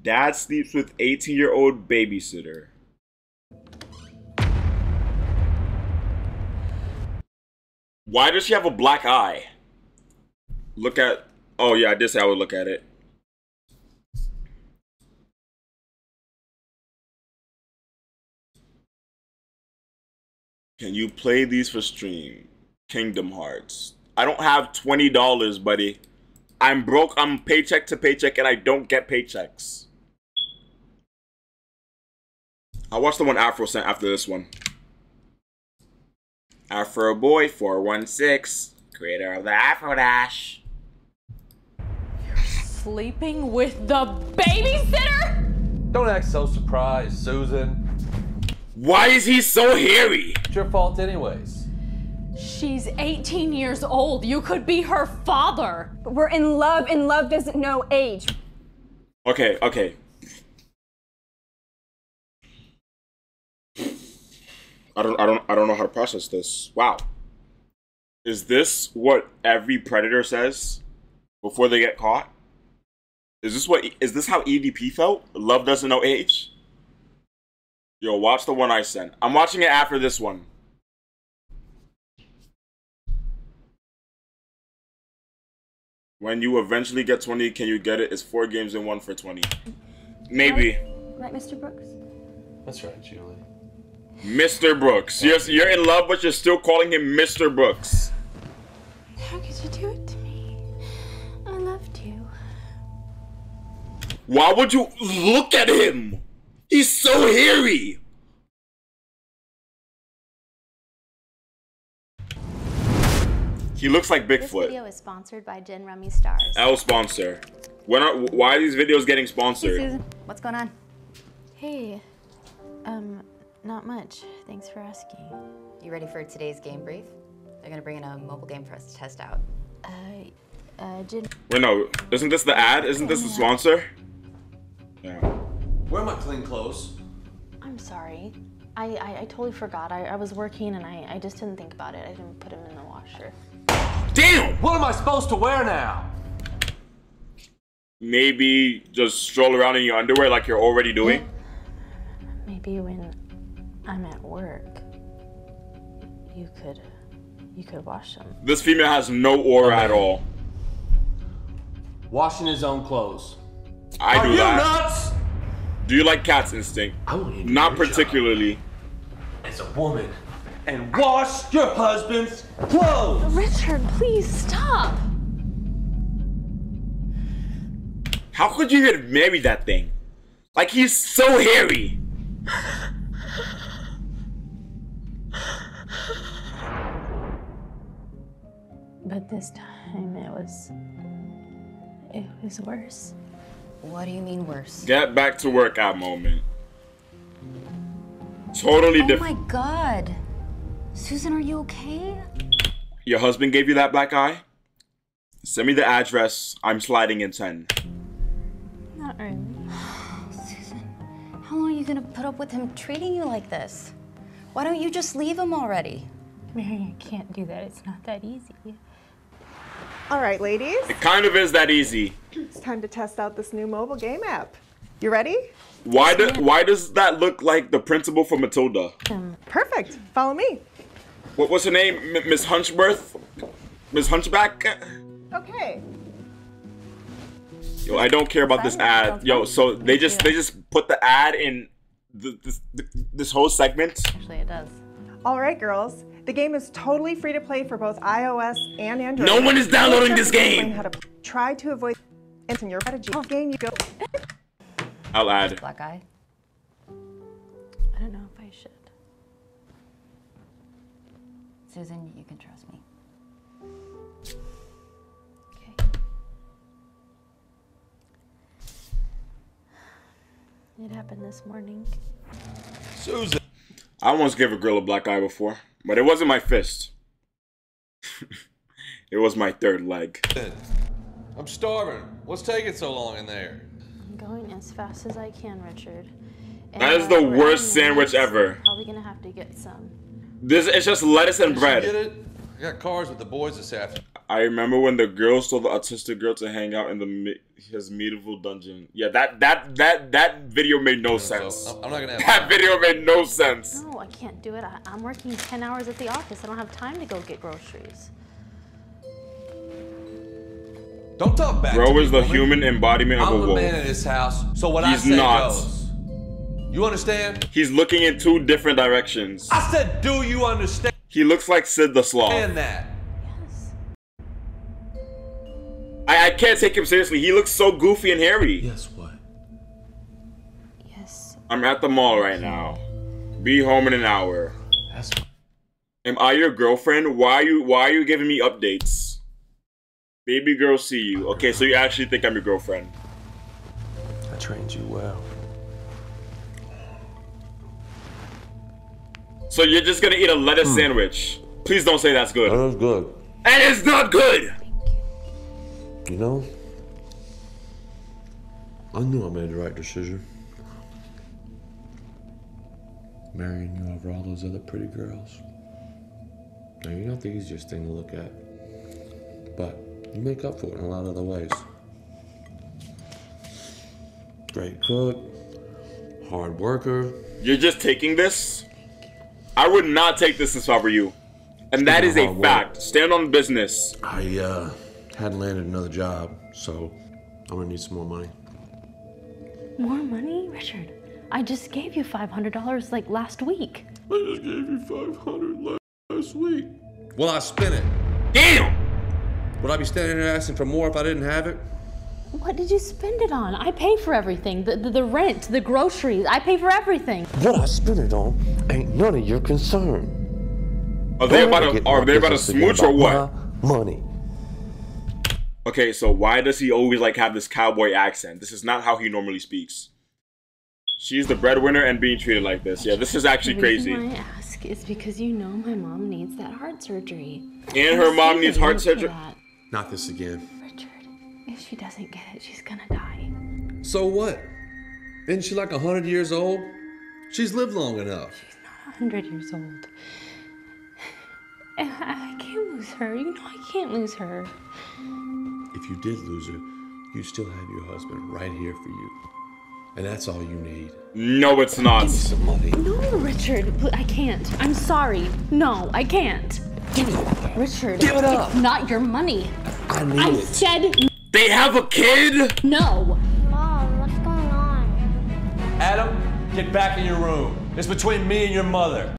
Dad sleeps with 18 year old babysitter. Why does she have a black eye? Look at. Oh, yeah, I did say I would look at it. Can you play these for stream? Kingdom Hearts. I don't have $20, buddy. I'm broke. I'm paycheck to paycheck and I don't get paychecks. I'll watch the one Afro sent after this one. Afro Boy 416, creator of the Afro Dash. You're sleeping with the babysitter? Don't act so surprised, Susan. Why is he so hairy? It's your fault, anyways. She's 18 years old. You could be her father. But we're in love, and love doesn't know age. Okay, okay. I don't I don't I don't know how to process this. Wow. Is this what every predator says before they get caught? Is this what is this how EDP felt? Love doesn't know age? Yo, watch the one I sent. I'm watching it after this one. When you eventually get 20, can you get it? It's four games in one for 20. Maybe. Right, Mr. Brooks? That's right, Julie. Mr. Brooks. You're, you're in love, but you're still calling him Mr. Brooks. How could you do it to me? I loved you. Why would you look at him? He's so hairy. He looks like Bigfoot. This Bigfoot. video is sponsored by Gin Rummy Stars. L sponsor. When are, why are these videos getting sponsored? Hey sponsored? Susan, what's going on? Hey, um, not much. Thanks for asking. You ready for today's game brief? They're gonna bring in a mobile game for us to test out. Uh, uh, Gin. Wait, no. Isn't this the ad? Isn't this the sponsor? Yeah. Where are my clean clothes? I'm sorry. I, I, I totally forgot. I, I was working and I, I just didn't think about it. I didn't put them in the washer. Damn! What am I supposed to wear now? Maybe just stroll around in your underwear like you're already doing. Maybe when I'm at work, you could, you could wash them. This female has no aura at all. Washing his own clothes. I Are do you that. nuts? Do you like Cat's Instinct? I want you to Not do your job particularly. As a woman. And wash your husband's clothes! Richard, please stop. How could you even marry that thing? Like he's so hairy. But this time it was, it was worse. What do you mean worse? Get back to work at moment. Totally Oh different. my god. Susan, are you okay? Your husband gave you that black eye? Send me the address. I'm sliding in 10. Not really. Susan, how long are you gonna put up with him treating you like this? Why don't you just leave him already? Mary, I can't do that. It's not that easy. All right, ladies, It kind of is that easy. it's time to test out this new mobile game app. You ready? Why do, why does that look like the principal for Matilda? Um, perfect. Follow me. What was her name? M- Miss Hunchworth? Miss Hunchback? Okay. Yo, I don't care about this ad. Yo, so they just they just put the ad in th- this this whole segment. Actually, it does. All right, girls. The game is totally free to play for both iOS and Android. No one is downloading this Explain game. How to try to avoid it's in your strategy game. You go. I'll add. Black eye. I don't know if I should. Susan, you can trust me. Okay. It happened this morning. Susan! I once gave a girl a black eye before, but it wasn't my fist. it was my third leg. I'm starving. What's taking so long in there? I'm going as fast as I can, Richard. And That is the worst sandwich this, ever. Probably gonna have to get some. This it's just lettuce and Did bread. get it? I got cars with the boys this afternoon. I remember when the girls told the autistic girl to hang out in the his medieval dungeon. Yeah, that that that that video made no sense. So, I'm not gonna That video made no sense. No, I can't do it. I, I'm working 10 hours at the office. I don't have time to go get groceries. Don't talk back to Bro me, is the woman. human embodiment of I'm a the man in this house, so what He's I say not. goes. You understand? He's looking in two different directions. I said, do you understand He looks like Sid the Sloth. Understand that? Can't take him seriously. He looks so goofy and hairy. Guess what? Yes. I'm at the mall right now. Be home in an hour. That's Am I your girlfriend? Why are you why are you giving me updates? Baby girl see you. Okay, so you actually think I'm your girlfriend. I trained you well. So you're just gonna eat a lettuce hmm. sandwich. Please don't say that's good. That was good. And it's not good! You know, I knew I made the right decision. Marrying you over all those other pretty girls. Now, you're not the easiest thing to look at, but you make up for it in a lot of other ways. Great cook, hard worker. You're just taking this? I would not take this if I were you. And that is a Hard work. fact. Stand on business. I uh, hadn't landed another job, so I'm gonna need some more money. More money? Richard, I just gave you $500 like last week. I just gave you 500 last week. Well, I spent it. Damn! Would I be standing here asking for more if I didn't have it? What did you spend it on? I pay for everything the, the, the rent, the groceries. I pay for everything. What I spent it on ain't none of your concern. Are they about to get are they about to smooch or about what? my Money. Okay, so why does he always like have this cowboy accent? This is not how he normally speaks. She's the breadwinner and being treated like this. Yeah, this is actually The crazy. why I ask is because you know my mom needs that heart surgery. And her mom needs heart surgery. Not this again. Richard, if she doesn't get it, she's gonna die. So what? Isn't she like a 100 years old? She's lived long enough. She's not a hundred years old. And I, I can't lose her. You know I can't lose her. If you did lose her, you'd still have your husband right here for you. And that's all you need. No, it's not. Some money. No, Richard, I can't. I'm sorry. No, I can't. Give it, Richard. Give it up. It's not your money. I need I it. said They have a kid? no. Mom, what's going on? Adam, get back in your room. It's between me and your mother.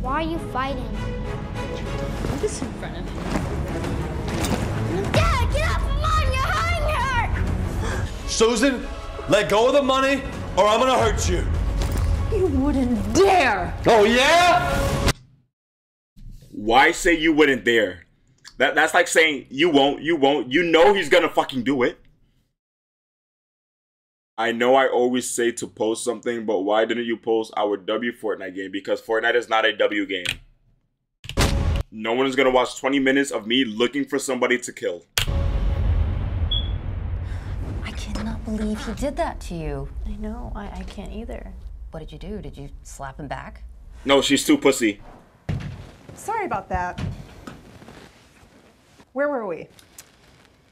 Why are you fighting? This in front of you. Susan, let go of the money or I'm gonna hurt you. You wouldn't dare. Oh, yeah? Why say you wouldn't dare? That that's like saying you won't, you won't. You know he's gonna fucking do it. I know I always say to post something, but why didn't you post our W Fortnite game? Because Fortnite is not a W game. No one is gonna watch 20 minutes of me looking for somebody to kill. I cannot believe he did that to you. I know. I, I can't either. What did you do? Did you slap him back? No, she's too pussy. Sorry about that. Where were we?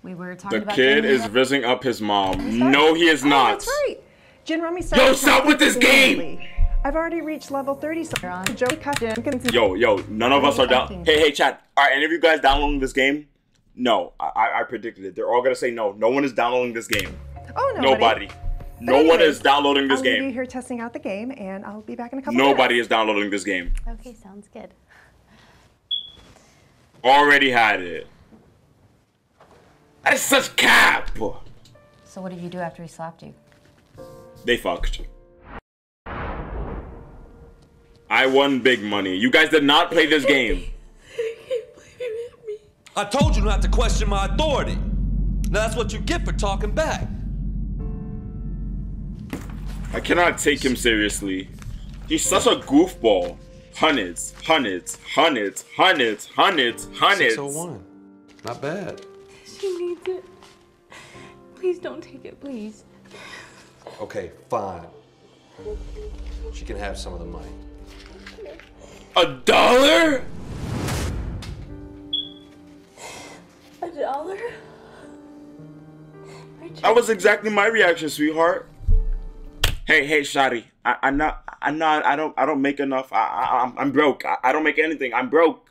We were talking The about kid getting is him- visiting up his mom. No, he is Oh, not. that's right. Gin Rummy Yo, stop with this game! immediately. I've already reached level 30, so Joe cut Jenkins. Yo, yo, none of us are down. Hey, hey, chat. Are any of you guys downloading this game? No, I, I, I predicted it. They're all gonna say no. No one is downloading this game. Oh, Nobody. nobody. No one is downloading this I'll leave you game. here testing out the game, and I'll be back in a couple Nobody minutes. is downloading this game. Okay, sounds good. Already had it. That's such cap. So what did you do after he slapped you? They fucked. I won big money. You guys did not play this game. I told you not to question my authority. Now that's what you get for talking back. I cannot take him seriously. He's such a goofball. Hundreds, hundreds, hundreds, hundreds, hundreds, hundreds. 601. Not bad. She needs it. Please don't take it, please. Okay, fine. She can have some of the money. A dollar? father? That was exactly my reaction, sweetheart. Hey, hey, Shadi. I, I'm not. I'm not. I don't. I don't make enough. I, I I'm, I'm broke. I, I don't make anything. I'm broke.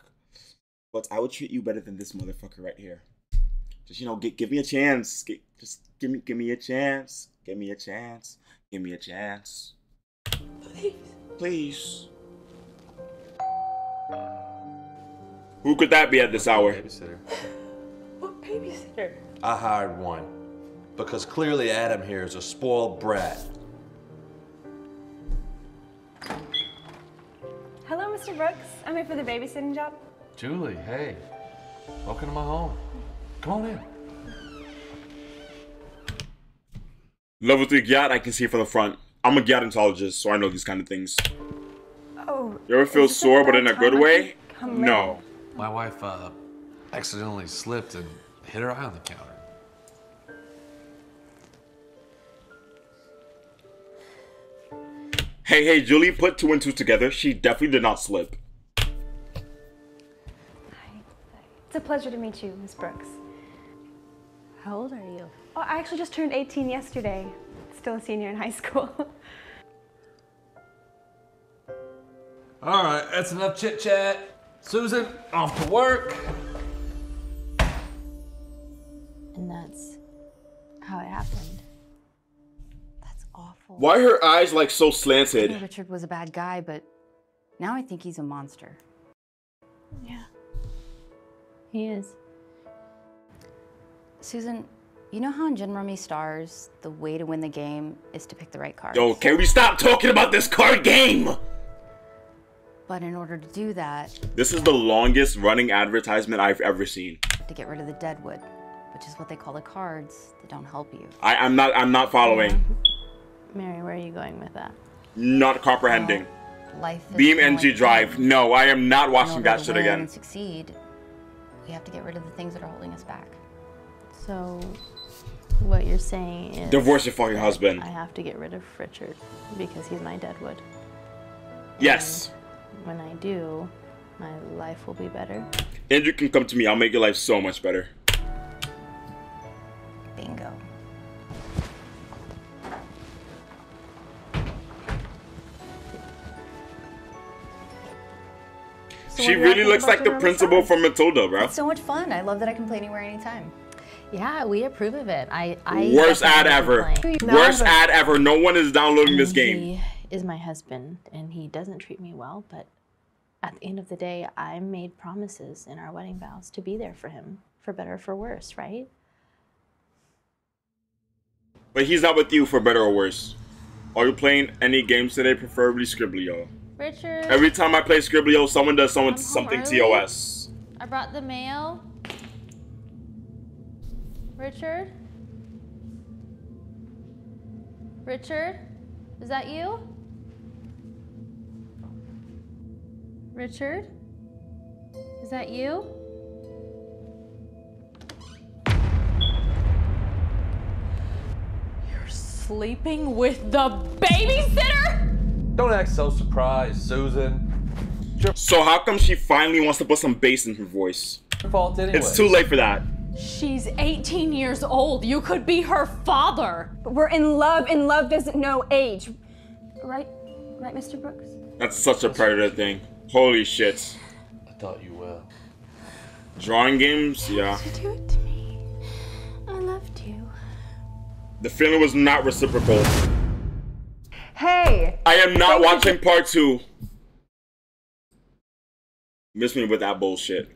But I would treat you better than this motherfucker right here. Just you know, give, give me a chance. Gi- just give me, give me a chance. Give me a chance. Give me a chance. Please. Please. Who could that be at this hour? Babysitter. What babysitter? I hired one. Because clearly Adam here is a spoiled brat. Mr. Brooks. I'm here for the babysitting job. Julie, hey. Welcome to my home. Come on in. Level three yacht, I can see from the front. I'm a gyatologist, so I know these kind of things. Oh. You ever feel is this a sore, but in a good way? can come No. My wife uh, accidentally slipped and hit her eye on the counter. Hey, hey, Julie, put two and two together. She definitely did not slip. Hi. It's a pleasure to meet you, Miss Brooks. How old are you? Oh, I actually just turned 18 yesterday. Still a senior in high school. All right, that's enough chit chat. Susan, off to work. And that's how it happened. That's awful. Why are her eyes like so I knew slanted? Richard was a bad guy, but now I think he's a monster. Yeah. He is. Susan, you know how in Gin Rummy Stars, the way to win the game is to pick the right card. Yo, can we stop talking about this card game? But in order to do that, This is the longest running advertisement I've ever seen. to get rid of the deadwood, which is what they call the cards that don't help you. I, I'm not. I'm not following. Mary, where are you going with that? Not comprehending. Life is Beam kinda NG Drive. playing. No, I am not watching that shit win again. And succeed, we have to get rid of the things that are holding us back. So, what you're saying is Divorce your fucking husband. I have to get rid of Richard because he's my deadwood. Yes. When I do, my life will be better. Andrew can come to me. I'll make your life so much better. She what do you really looks like the principal from Matilda, bro. It's so much fun. I love that I can play anywhere, anytime. Yeah, we approve of it. I, I Worst ad ever. play. Worst ad ever. No one is downloading this game. He is my husband, and he doesn't treat me well. But at the end of the day, I made promises in our wedding vows to be there for him, for better or for worse, right? But he's not with you for better or worse. Are you playing any games today? Preferably Scribblio. Richard, Every time I play Scribblio, someone does someone I'm something early. TOS. I brought the mail. Richard? Richard? Is that you? Richard? Is that you? You're sleeping with the babysitter? Don't act so surprised, Susan. So how come she finally wants to put some bass in her voice? Fault anyway. It's too late for that. She's 18 years old. You could be her father. But we're in love, and love doesn't know age. Right? Right, Mr. Brooks? That's such a predator thing. Holy shit. I thought you will. Drawing games, yeah. You do it to me. I loved you. The feeling was not reciprocal. Hey, I am not watching part two. Miss me with that bullshit.